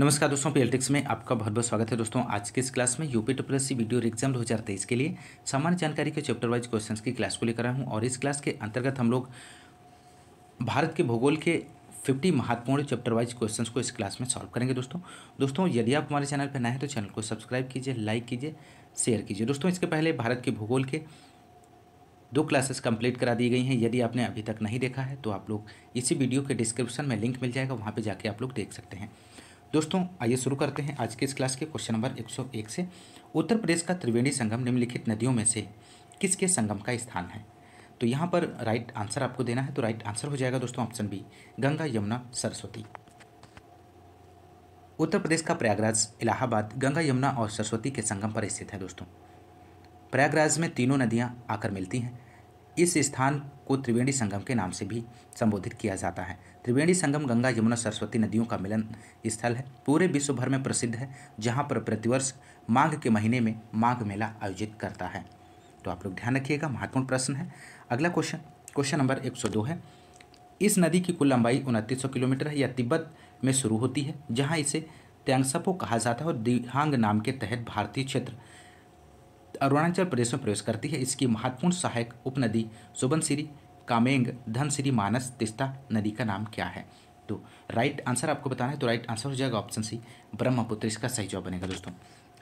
नमस्कार दोस्तों पीएलटिक्स में आपका बहुत बहुत स्वागत है दोस्तों। आज के इस क्लास में यूपी सी वीडियो एग्ज़ाम 2023 के लिए सामान्य जानकारी के चैप्टर वाइज क्वेश्चंस की क्लास को लेकर आया हूँ और इस क्लास के अंतर्गत हम लोग भारत के भूगोल के 50 महत्वपूर्ण चैप्टर वाइज क्वेश्चंस को इस क्लास में सॉल्व करेंगे दोस्तों। दोस्तों, यदि आप हमारे चैनल पर नए हैं तो चैनल को सब्सक्राइब कीजिए लाइक कीजिए शेयर कीजिए। दोस्तों, इसके पहले भारत के भूगोल के दो क्लासेस कंप्लीट करा दी गई हैं। यदि आपने अभी तक नहीं देखा है तो आप लोग इसी वीडियो के डिस्क्रिप्शन में लिंक मिल जाएगा, वहाँ पर जाके आप लोग देख सकते हैं। दोस्तों, आइए शुरू करते हैं आज के इस क्लास के क्वेश्चन नंबर 101 से उत्तर प्रदेश का त्रिवेणी संगम निम्नलिखित नदियों में से किसके संगम का स्थान है? तो यहाँ पर राइट आंसर आपको देना है तो राइट आंसर हो जाएगा दोस्तों ऑप्शन बी गंगा, यमुना, सरस्वती। उत्तर प्रदेश का प्रयागराज, इलाहाबाद, गंगा, यमुना और सरस्वती के संगम पर स्थित है दोस्तों। प्रयागराज में तीनों नदियाँ आकर मिलती हैं। इस स्थान को त्रिवेणी संगम के नाम से भी संबोधित किया जाता है। त्रिवेणी संगम गंगा, यमुना, सरस्वती नदियों का मिलन स्थल है। पूरे विश्व भर में प्रसिद्ध है, जहाँ पर प्रतिवर्ष माघ के महीने में माघ मेला आयोजित करता है। तो आप लोग ध्यान रखिएगा, महत्वपूर्ण प्रश्न है। अगला क्वेश्चन क्वेश्चन नंबर 102 है। इस नदी की कुल लंबाई उनतीस किलोमीटर है, यह तिब्बत में शुरू होती है, जहाँ इसे त्यांगसपो कहा जाता है और दिहांग नाम के तहत भारतीय क्षेत्र अरुणाचल प्रदेश में प्रवेश करती है। इसकी महत्वपूर्ण सहायक उपनदी सुबनसिरी कामेंग धनसिरी मानस, तिस्ता नदी का नाम क्या है? तो राइट आंसर आपको बताना है तो राइट आंसर हो जाएगा ऑप्शन सी ब्रह्मपुत्र। इसका सही जवाब बनेगा दोस्तों।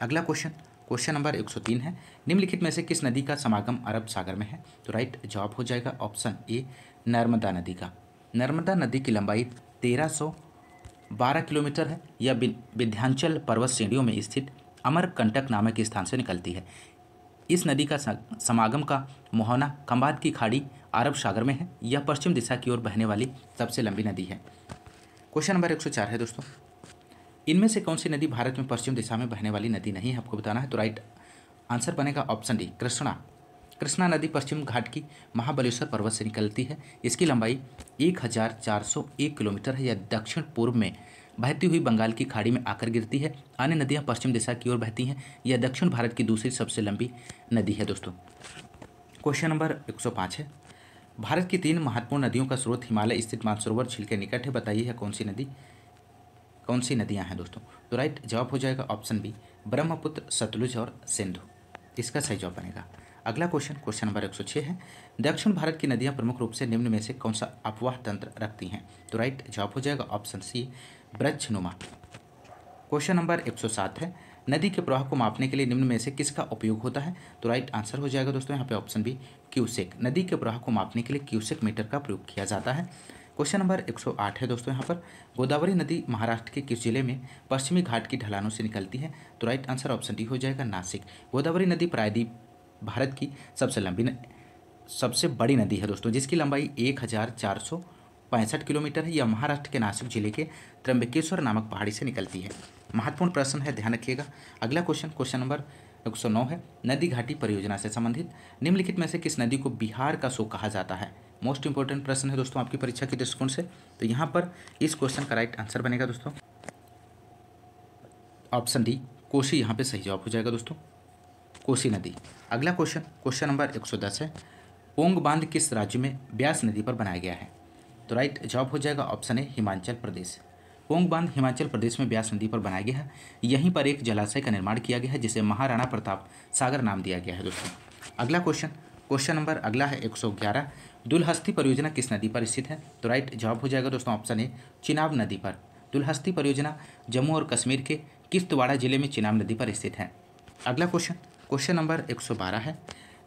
अगला क्वेश्चन क्वेश्चन नंबर 103 है। निम्नलिखित में से किस नदी का समागम अरब सागर में है? तो राइट जवाब हो जाएगा ऑप्शन ए नर्मदा नदी का। नर्मदा नदी की लंबाई तेरह सौ बारह किलोमीटर है। यह विध्यांचल पर्वत श्रेणियों में स्थित अमरकंटक नामक स्थान से निकलती है। इस नदी का समागम का मोहना खंबात की खाड़ी अरब सागर में है। यह पश्चिम दिशा की ओर बहने वाली सबसे लंबी नदी है। क्वेश्चन नंबर 104 है दोस्तों। इनमें से कौन सी नदी भारत में पश्चिम दिशा में बहने वाली नदी नहीं है? आपको बताना है तो राइट आंसर बनेगा ऑप्शन डी कृष्णा। कृष्णा नदी पश्चिम घाट की महाबलेश्वर पर्वत से निकलती है। इसकी लंबाई एक हज़ार चार सौ एक किलोमीटर है। यह दक्षिण पूर्व में बहती हुई बंगाल की खाड़ी में आकर गिरती है। अन्य नदियाँ पश्चिम दिशा की ओर बहती हैं, यह दक्षिण भारत की दूसरी सबसे लंबी नदी है दोस्तों। क्वेश्चन नंबर 105 है। भारत की तीन महत्वपूर्ण नदियों का स्रोत हिमालय स्थित मानसरोवर झील के निकट है। बताइए है कौन सी नदी, कौन सी नदियाँ हैं दोस्तों? तो राइट जवाब हो जाएगा ऑप्शन बी, ब्रह्मपुत्र, सतलुज और सिंधु। इसका सही जवाब बनेगा। अगला क्वेश्चन क्वेश्चन नंबर 106 है। दक्षिण भारत की नदियाँ प्रमुख रूप से निम्न में से कौन सा अपवाह तंत्र रखती हैं? तो राइट जवाब हो जाएगा ऑप्शन सी ब्रजनुमा। क्वेश्चन नंबर 107 है। नदी के प्रवाह को मापने के लिए निम्न में से किसका उपयोग होता है? तो राइट आंसर हो जाएगा दोस्तों, यहाँ पे ऑप्शन बी, क्यूसेक। नदी के प्रवाह को मापने के लिए क्यूसेक मीटर का प्रयोग किया जाता है। क्वेश्चन नंबर 108 है दोस्तों यहाँ पर। गोदावरी नदी महाराष्ट्र के किस ज़िले में पश्चिमी घाट की ढलानों से निकलती है? तो राइट आंसर ऑप्शन डी हो जाएगा नासिक। गोदावरी नदी प्रायद्वीप भारत की सबसे लंबी सबसे बड़ी नदी है दोस्तों, जिसकी लंबाई एक हज़ार चार सौ पैंसठ किलोमीटर है यह महाराष्ट्र के नासिक ज़िले के त्र्यंबकेश्वर नामक पहाड़ी से निकलती है। महत्वपूर्ण प्रश्न है, ध्यान रखिएगा। अगला क्वेश्चन क्वेश्चन नंबर एक सौ नौ है। नदी घाटी परियोजना से संबंधित। निम्नलिखित में से किस नदी को बिहार का शो कहा जाता है? मोस्ट इंपॉर्टेंट प्रश्न है दोस्तों आपकी परीक्षा के दृष्टिकोण से। तो यहाँ पर इस क्वेश्चन का राइट आंसर बनेगा दोस्तों। ऑप्शन डी कोशी यहाँ पे सही जवाब हो जाएगा दोस्तों। कोसी नदी। अगला क्वेश्चन क्वेश्चन नंबर 110 है। ओंग बाँध किस राज्य में ब्यास नदी पर बनाया गया है? तो राइट जवाब हो जाएगा ऑप्शन है हिमाचल प्रदेश। पोंग बाँध हिमाचल प्रदेश में ब्यास नदी पर बनाया गया है। यहीं पर एक जलाशय का निर्माण किया गया है, जिसे महाराणा प्रताप सागर नाम दिया गया है, दोस्तों। अगला क्वेश्चन क्वेश्चन नंबर अगला है 111 दुलहस्ती परियोजना किस नदी पर स्थित है? तो राइट जवाब हो जाएगा दोस्तों ऑप्शन ए, चिनाब नदी पर। दुलहस्ती परियोजना जम्मू और कश्मीर के किश्तवाड़ा ज़िले में चिनाब नदी पर स्थित है। अगला क्वेश्चन क्वेश्चन नंबर 112 है।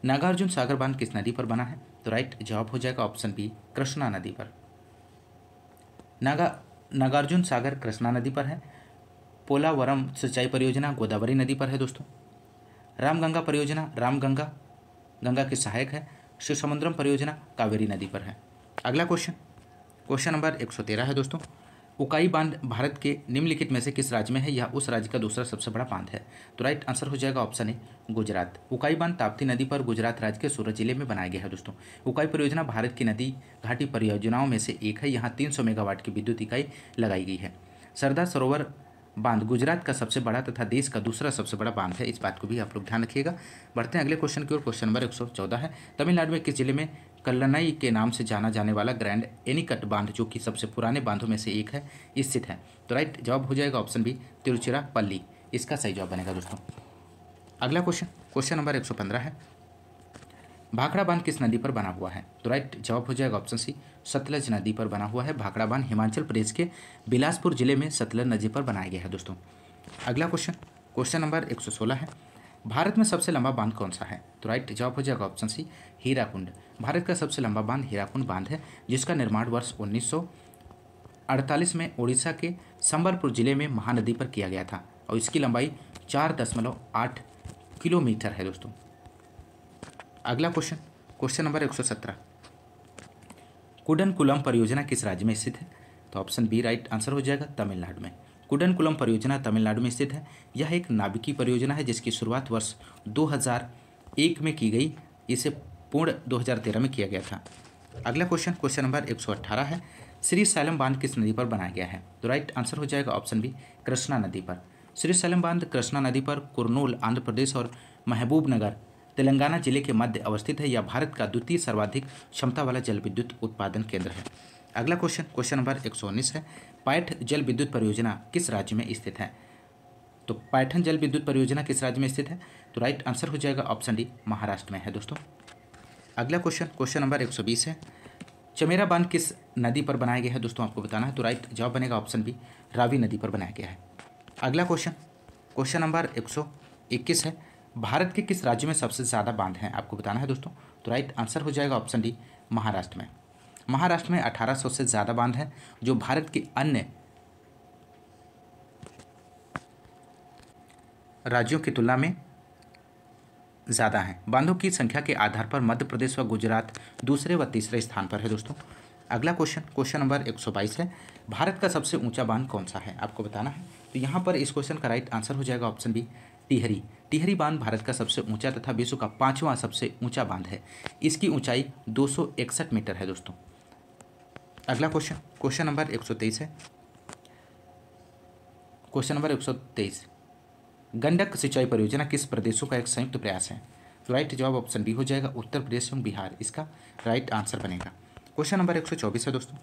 नागार्जुन सागर बाँध किस नदी पर बना है? तो राइट जवाब हो जाएगा ऑप्शन बी, कृष्णा नदी पर। नागा, नागार्जुन सागर कृष्णा नदी पर है। पोलावरम सिंचाई परियोजना गोदावरी नदी पर है दोस्तों। रामगंगा परियोजना, रामगंगा, गंगा के सहायक है। शिव समुद्रम परियोजना कावेरी नदी पर है। अगला क्वेश्चन। क्वेश्चन नंबर 113 है दोस्तों। उकाई बाँध भारत के निम्नलिखित में से किस राज्य में है? यह उस राज्य का दूसरा सबसे बड़ा बाँध है। तो राइट आंसर हो जाएगा ऑप्शन ए गुजरात। उकाई बाँध ताप्ती नदी पर गुजरात राज्य के सूरत ज़िले में बनाया गया है दोस्तों। उकाई परियोजना भारत की नदी घाटी परियोजनाओं में से एक है। यहाँ तीन सौ मेगावाट की विद्युत इकाई लगाई गई है। सरदार सरोवर बाँध गुजरात का सबसे बड़ा तथा देश का दूसरा सबसे बड़ा बाँध है। इस बात को भी आप लोग ध्यान रखिएगा। बढ़ते हैं अगले क्वेश्चन की ओर। क्वेश्चन नंबर 114 है। तमिलनाडु में किस ज़िले में कल्लनई के नाम से जाना जाने वाला ग्रैंड एनिकट बाँध, जो कि सबसे पुराने बांधों में से एक है, स्थित है। तो राइट जवाब हो जाएगा ऑप्शन बी तिरुचिरापल्ली। इसका सही जवाब बनेगा दोस्तों। अगला क्वेश्चन क्वेश्चन नंबर एक सौ पंद्रह है। भाखड़ा बाँध किस नदी पर बना हुआ है? तो राइट जवाब हो जाएगा ऑप्शन सी सतलज नदी पर बना हुआ है। भाखड़ा बाँध हिमाचल प्रदेश के बिलासपुर ज़िले में सतलज नदी पर बनाया गया है दोस्तों। अगला क्वेश्चन क्वेश्चन नंबर 116 है। भारत में सबसे लंबा बाँध कौन सा है? तो राइट जवाब हो जाएगा ऑप्शन सी हीराकुंड। भारत का सबसे लंबा बाँध हीराकुंड बाँध है, जिसका निर्माण वर्ष 1948 में उड़ीसा के संबलपुर ज़िले में महानदी पर किया गया था और इसकी लंबाई चार दशमलव आठ किलोमीटर है दोस्तों। अगला क्वेश्चन क्वेश्चन नंबर 117 कुडनकुलम परियोजना किस राज्य में स्थित है? तो ऑप्शन बी राइट आंसर हो जाएगा तमिलनाडु में। कुडनकुलम परियोजना तमिलनाडु में स्थित है। यह एक नाभिकीय परियोजना है, जिसकी शुरुआत वर्ष 2001 में की गई। इसे पूर्ण 2013 में किया गया था। अगला क्वेश्चन क्वेश्चन नंबर 118 है। श्री सैलम बाँध किस नदी पर बनाया गया है? तो राइट आंसर हो जाएगा ऑप्शन बी, कृष्णा नदी पर। श्री सैलम बाँध कृष्णा नदी पर कुरनूल, आंध्र प्रदेश और महबूब नगर तेलंगाना ज़िले के मध्य अवस्थित है। यह भारत का द्वितीय सर्वाधिक क्षमता वाला जल विद्युत उत्पादन केंद्र है। अगला क्वेश्चन क्वेश्चन नंबर एक सौ उन्नीस है। पैठ जल विद्युत परियोजना किस राज्य में स्थित है? तो पैठन जल विद्युत परियोजना किस राज्य में स्थित है? तो राइट आंसर हो जाएगा ऑप्शन डी महाराष्ट्र में है दोस्तों। अगला क्वेश्चन क्वेश्चन नंबर एक सौ बीस है। चमेरा बाँध किस नदी पर बनाया गया है? दोस्तों, आपको बताना है तो राइट जवाब बनेगा ऑप्शन बी रावी नदी पर बनाया गया है। अगला क्वेश्चन क्वेश्चन नंबर एक सौ इक्कीस है। भारत के किस राज्य में सबसे ज़्यादा बाँध हैं? आपको बताना है दोस्तों। तो राइट आंसर हो जाएगा ऑप्शन डी महाराष्ट्र में। महाराष्ट्र में 1800 से ज़्यादा बाँध हैं, जो भारत के अन्य राज्यों की तुलना में ज़्यादा हैं। बांधों की संख्या के आधार पर मध्य प्रदेश व गुजरात दूसरे व तीसरे स्थान पर है दोस्तों। अगला क्वेश्चन क्वेश्चन नंबर 122 है। भारत का सबसे ऊँचा बाँध कौन सा है? आपको बताना है। तो यहाँ पर इस क्वेश्चन का राइट आंसर हो जाएगा ऑप्शन बी, टिहरी। टिहरी बाँध भारत का सबसे ऊँचा तथा विश्व का पांचवा सबसे ऊँचा बाँध है। इसकी ऊंचाई दो सौ इकसठ मीटर है दोस्तों। अगला क्वेश्चन क्वेश्चन नंबर एक सौ तेईस है। क्वेश्चन नंबर एक सौ तेईस। गंडक सिंचाई परियोजना किस प्रदेशों का एक संयुक्त प्रयास है? तो राइट जवाब ऑप्शन बी हो जाएगा, उत्तर प्रदेश एवं बिहार। इसका राइट आंसर बनेगा। क्वेश्चन नंबर एक सौ चौबीस है दोस्तों।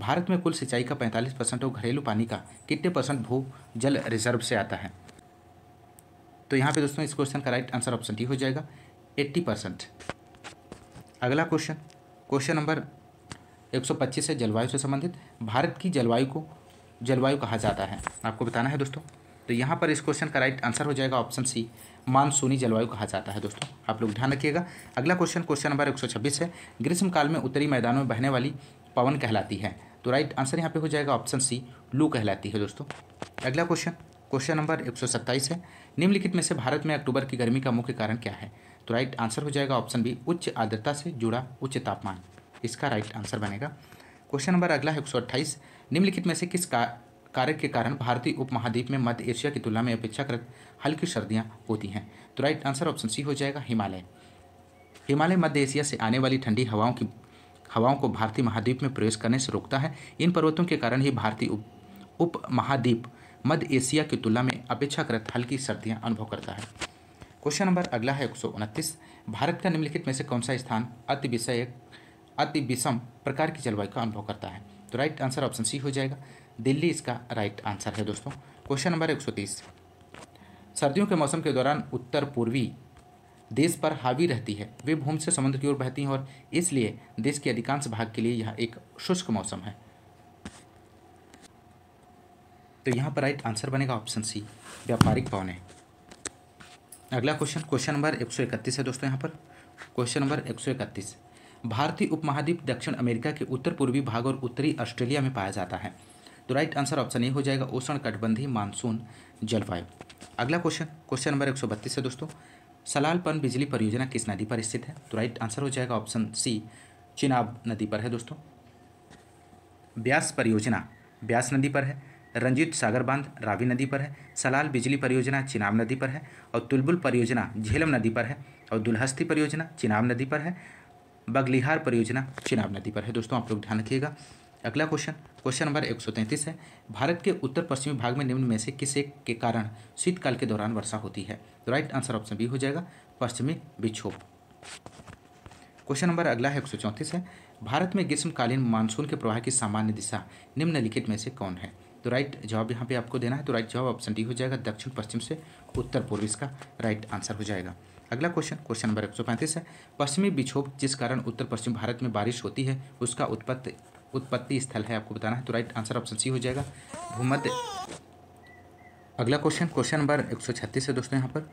भारत में कुल सिंचाई का 45 परसेंट और घरेलू पानी का कितने परसेंट भू जल रिज़र्व से आता है? तो यहाँ पे दोस्तों इस क्वेश्चन का राइट आंसर ऑप्शन डी हो जाएगा, एट्टी परसेंट। अगला क्वेश्चन क्वेश्चन नंबर 125 है जलवायु से संबंधित। भारत की जलवायु को, जलवायु कहा जाता है। आपको बताना है दोस्तों। तो यहाँ पर इस क्वेश्चन का राइट आंसर हो जाएगा ऑप्शन सी मानसूनी जलवायु कहा जाता है दोस्तों। आप लोग ध्यान रखिएगा। अगला क्वेश्चन क्वेश्चन नंबर 126 है। ग्रीष्मकाल में उत्तरी मैदानों में बहने वाली पवन कहलाती है। तो राइट आंसर यहाँ पे हो जाएगा ऑप्शन सी लू कहलाती है दोस्तों। अगला क्वेश्चन क्वेश्चन नंबर एक सौ सत्ताईस है। निम्नलिखित में से भारत में अक्टूबर की गर्मी का मुख्य कारण क्या है? तो राइट आंसर हो जाएगा ऑप्शन बी उच्च आर्द्रता से जुड़ा उच्च तापमान। इसका राइट आंसर बनेगा? क्वेश्चन नंबर अगला है एक निम्नलिखित में से किस का, कार्य के कारण भारतीय उपमहाद्वीप में मध्य एशिया की तुलना में अपेक्षाकृत हल्की सर्दियाँ होती हैं? तो राइट आंसर ऑप्शन सी हो जाएगा, हिमालय। हिमालय मध्य एशिया से आने वाली ठंडी हवाओं की, हवाओं को भारतीय महाद्वीप में प्रवेश करने से रोकता है। इन पर्वतों के कारण ही भारतीय उप उप महाद्वीप मध्य एशिया की तुलना में अपेक्षाकृत हल्की सर्दियाँ अनुभव करता है। क्वेश्चन नंबर अगला है एक भारत का निम्नलिखित में से कौन सा स्थान अति विषय अति विषम प्रकार की जलवायु का अनुभव करता है। तो राइट आंसर ऑप्शन सी हो जाएगा। दिल्ली इसका राइट आंसर है दोस्तों। क्वेश्चन नंबर एक सौ तीस। सर्दियों के मौसम के दौरान उत्तर पूर्वी देश पर हावी रहती है। वे भूमि से समुद्र की ओर बहती हैं और इसलिए देश के अधिकांश भाग के लिए यह एक शुष्क मौसम है। तो यहाँ पर राइट आंसर बनेगा ऑप्शन सी व्यापारिक पवने अगला क्वेश्चन क्वेश्चन नंबर एक सौ इकतीस है दोस्तों यहाँ पर। क्वेश्चन नंबर एक सौ इकतीस। भारतीय उपमहाद्वीप दक्षिण अमेरिका के उत्तर पूर्वी भाग और उत्तरी ऑस्ट्रेलिया में पाया जाता है। तो राइट आंसर ऑप्शन ए हो जाएगा उष्ण कटबंधी मानसून जलवायु। अगला क्वेश्चन क्वेश्चन नंबर एक है दोस्तों। सलालपन बिजली परियोजना किस नदी पर स्थित है? तो राइट आंसर हो जाएगा ऑप्शन सी चिनाब नदी पर है दोस्तों। ब्यास परियोजना, ब्यास नदी पर है। रंजीत सागर बाँध, रावी नदी पर है। सलाल बिजली परियोजना, चिनाब नदी पर है। और तुलबुल परियोजना, झेलम नदी पर है। और दुल्हस्ती परियोजना, चिनाब नदी पर है। बगलिहार परियोजना चिनाब नदी पर है। दोस्तों, आप लोग ध्यान रखिएगा। अगला क्वेश्चन क्वेश्चन नंबर एक सौ तैंतीस है। भारत के उत्तर पश्चिमी भाग में निम्न में से किस एक के कारण शीतकाल के दौरान वर्षा होती है? तो राइट आंसर ऑप्शन बी हो जाएगा, पश्चिमी विक्षोभ। क्वेश्चन नंबर अगला है, एक सौ चौंतीस है। भारत में ग्रीष्मकालीन मानसून के प्रवाह की सामान्य दिशा निम्नलिखित में से कौन है? तो राइट जवाब यहाँ पे आपको देना है। तो राइट जवाब ऑप्शन डी हो जाएगा, दक्षिण पश्चिम से उत्तर पूर्व इसका राइट आंसर हो जाएगा। अगला क्वेश्चन क्वेश्चन नंबर एक सौ पैंतीस है। पश्चिमी विक्षोभ जिस कारण उत्तर पश्चिम भारत में बारिश होती है, उसका उत्पत्ति उत्पत्ति स्थल है, आपको बताना है तो राइट आंसर ऑप्शन सी हो जाएगा। भूमध्य। अगला क्वेश्चन क्वेश्चन नंबर एक सौ छत्तीस है दोस्तों यहाँ पर।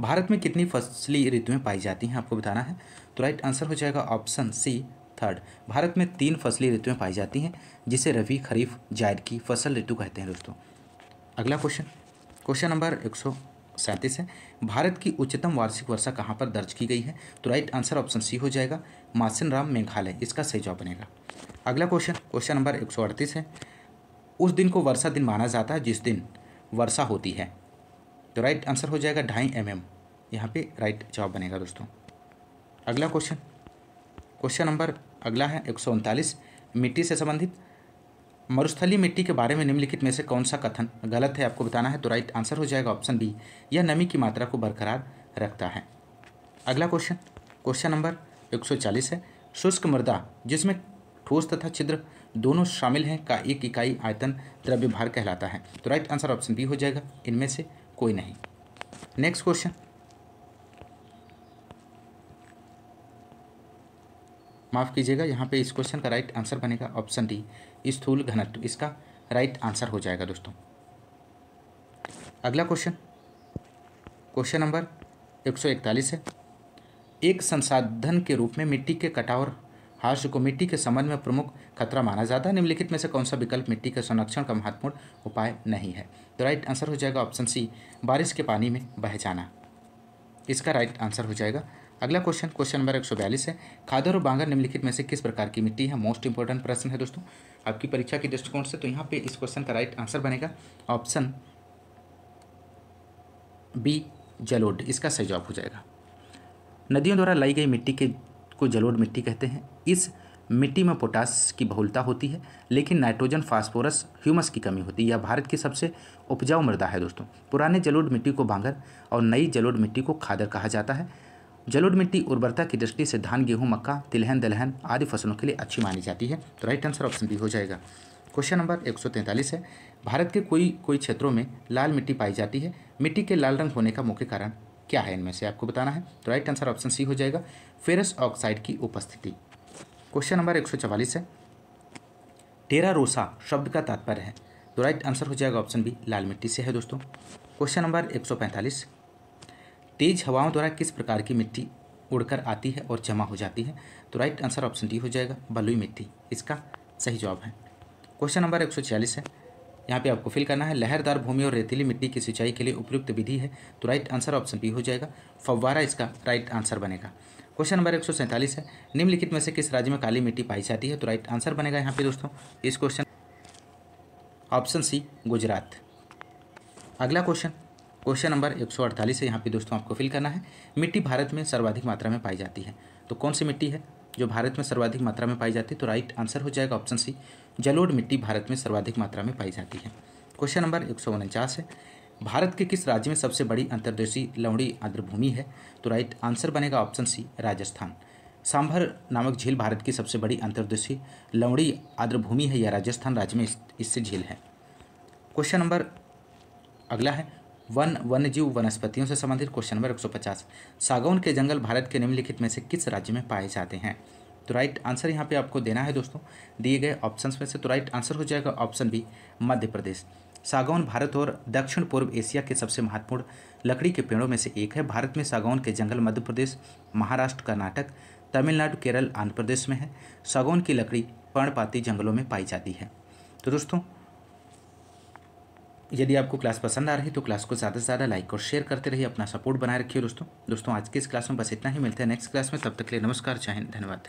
भारत में कितनी फसली ऋतुएँ पाई जाती हैं, आपको बताना है तो राइट आंसर हो जाएगा ऑप्शन सी थर्ड भारत में तीन फसली ऋतुएँ पाई जाती हैं, जिसे रवि खरीफ, जायद की फ़सल ऋतु कहते हैं दोस्तों। अगला क्वेश्चन क्वेश्चन नंबर एक सौ सैंतीस है। भारत की उच्चतम वार्षिक वर्षा कहाँ पर दर्ज की गई है? तो राइट आंसर ऑप्शन सी हो जाएगा। मासिन राम मेघालय, इसका सही जवाब बनेगा। अगला क्वेश्चन क्वेश्चन नंबर एक सौ अड़तीस है। उस दिन को वर्षा दिन माना जाता है, जिस दिन वर्षा होती है। तो राइट आंसर हो जाएगा ढाई एम एम यहाँ पर राइट जवाब बनेगा दोस्तों। अगला क्वेश्चन क्वेश्चन नंबर अगला है एक सौ उनतालीस। मिट्टी से संबंधित। मरुस्थलीय मिट्टी के बारे में निम्नलिखित में से कौन सा कथन गलत है आपको बताना है तो राइट आंसर हो जाएगा ऑप्शन बी यह नमी की मात्रा को बरकरार रखता है। अगला क्वेश्चन क्वेश्चन नंबर 140 है। शुष्क मृदा, जिसमें ठोस तथा छिद्र दोनों शामिल हैं, का एक इकाई आयतन द्रव्य भार कहलाता है। तो राइट आंसर ऑप्शन बी हो जाएगा, इनमें से कोई नहीं। नेक्स्ट क्वेश्चन माफ़ कीजिएगा, यहाँ पे इस क्वेश्चन का राइट आंसर बनेगा ऑप्शन डी स्थूल घनत्व। इसका राइट आंसर हो जाएगा दोस्तों। अगला क्वेश्चन क्वेश्चन नंबर 141 है। एक संसाधन के रूप में मिट्टी के कटाव और हास्य को मिट्टी के संबंध में प्रमुख खतरा माना जाता है। निम्नलिखित में से कौन सा विकल्प मिट्टी के संरक्षण का महत्वपूर्ण उपाय नहीं है? तो राइट आंसर हो जाएगा ऑप्शन सी बारिश के पानी में बह जाना। इसका राइट आंसर हो जाएगा अगला क्वेश्चन क्वेश्चन नंबर एक सौ बयालीस है। खादर और बांगर निम्नलिखित में से किस प्रकार की मिट्टी है? मोस्ट इंपॉर्टेंट प्रश्न है दोस्तों। आपकी परीक्षा के दृष्टिकोण से तो यहाँ पे इस क्वेश्चन का राइट आंसर बनेगा। ऑप्शन बी जलोड इसका सही जवाब हो जाएगा। नदियों द्वारा लाई गई मिट्टी के, को जलोड मिट्टी कहते हैं। इस मिट्टी में पोटास की बहुलता होती है, लेकिन नाइट्रोजन, फास्फोरस, ह्यूमस की कमी होती है। यह भारत की सबसे उपजाऊ मृदा है दोस्तों। पुराने जलोड मिट्टी को बांगर और नई जलोड मिट्टी को खादर कहा जाता है। जलोढ़ मिट्टी उर्वरता की दृष्टि से धान, गेहूँ, मक्का, तिलहन, दलहन आदि फ़सलों के लिए अच्छी मानी जाती है। तो राइट आंसर ऑप्शन बी हो जाएगा। क्वेश्चन नंबर एक सौ तैंतालीस है। भारत के कोई कोई क्षेत्रों में लाल मिट्टी पाई जाती है। मिट्टी के लाल रंग होने का मुख्य कारण क्या है? इनमें से आपको बताना है। तो राइट आंसर ऑप्शन सी हो जाएगा। फेरस ऑक्साइड की उपस्थिति। क्वेश्चन नंबर एक है। टेरा रोसा शब्द का तात्पर्य है। तो राइट आंसर हो जाएगा ऑप्शन बी लाल मिट्टी से है दोस्तों। क्वेश्चन नंबर एक सौ पैंतालीस। तेज हवाओं द्वारा किस प्रकार की मिट्टी उड़कर आती है और जमा हो जाती है? तो राइट आंसर ऑप्शन डी हो जाएगा, बलुई मिट्टी। इसका सही जवाब है। क्वेश्चन नंबर एक सौ छियालीस है। यहाँ पे आपको फिल करना है। लहरदार भूमि और रेतीली मिट्टी की सिंचाई के लिए उपयुक्त विधि है। तो राइट आंसर ऑप्शन बी हो जाएगा। फव्वारा इसका राइट आंसर बनेगा। क्वेश्चन नंबर एक सौ सैंतालीस है। निम्नलिखित में से किस राज्य में काली मिट्टी पाई जाती है? तो राइट आंसर बनेगा यहाँ पे दोस्तों। इस क्वेश्चन ऑप्शन सी गुजरात। अगला क्वेश्चन क्वेश्चन नंबर एक सौ अड़तालीस है यहाँ पे दोस्तों आपको फिल करना है। मिट्टी भारत में सर्वाधिक मात्रा में पाई जाती है। तो कौन सी मिट्टी है? जो भारत में सर्वाधिक मात्रा में पाई जाती है तो राइट आंसर हो जाएगा ऑप्शन सी जलोढ़ मिट्टी भारत में सर्वाधिक मात्रा में पाई जाती है। क्वेश्चन नंबर एक सौ उनचास है। भारत के किस राज्य में सबसे बड़ी अंतर्देशीय लवड़ी आर्द्रभूमि है? तो राइट आंसर बनेगा ऑप्शन सी राजस्थान। सांभर नामक झील भारत की सबसे बड़ी अंतर्देशीय लवड़ी आर्द्रभूमि है या राजस्थान राज्य में इससे झील है। क्वेश्चन नंबर अगला है। वन वन्यजीव वनस्पतियों से संबंधित क्वेश्चन नंबर एक सौ पचास। सागौन के जंगल भारत के निम्नलिखित में से किस राज्य में पाए जाते हैं? तो राइट आंसर यहाँ पे आपको देना है दोस्तों। दिए गए ऑप्शंस में से तो राइट आंसर हो जाएगा ऑप्शन बी मध्य प्रदेश। सागौन भारत और दक्षिण पूर्व एशिया के सबसे महत्वपूर्ण लकड़ी के पेड़ों में से एक है। भारत में सागौन के जंगल मध्य प्रदेश, महाराष्ट्र, कर्नाटक, तमिलनाडु, केरल, आंध्र प्रदेश में है। सागौन की लकड़ी पर्णपाती जंगलों में पाई जाती है। तो दोस्तों यदि आपको क्लास पसंद आ रही है तो क्लास को ज़्यादा से ज़्यादा लाइक और शेयर करते रहिए, अपना सपोर्ट बनाए रखिए दोस्तों। दोस्तों, आज के इस क्लास में बस इतना ही, मिलते हैं नेक्स्ट क्लास में, तब तक के लिए नमस्कार चाहें धन्यवाद।